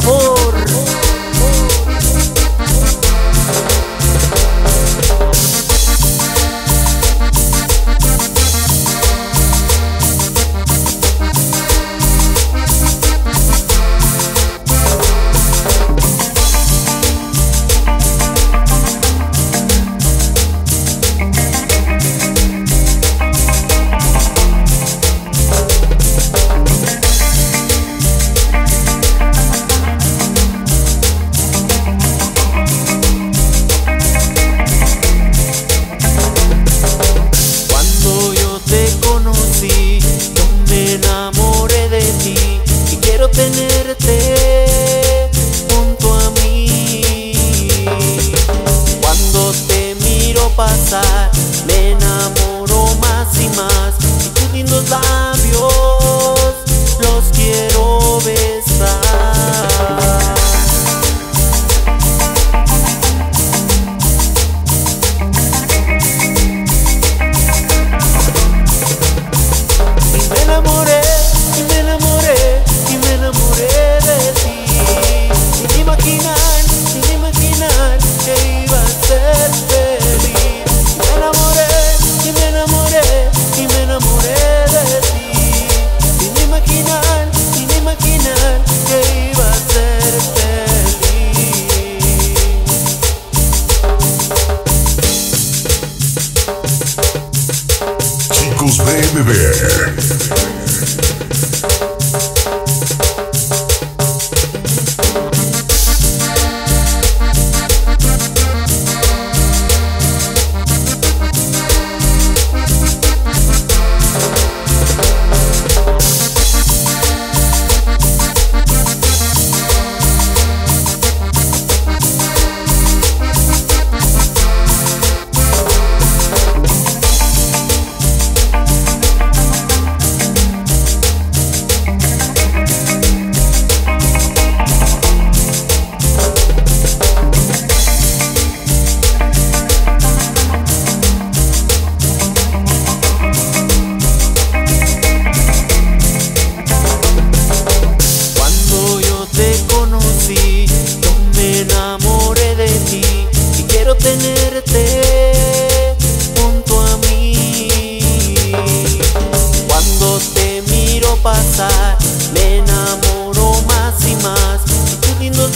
favor. junto a mí. Cuando te miro pasar, me enamoro más y más. Y tus lindos labios los quiero. HDB. pasar. Me enamoro más y más. Y tu lindo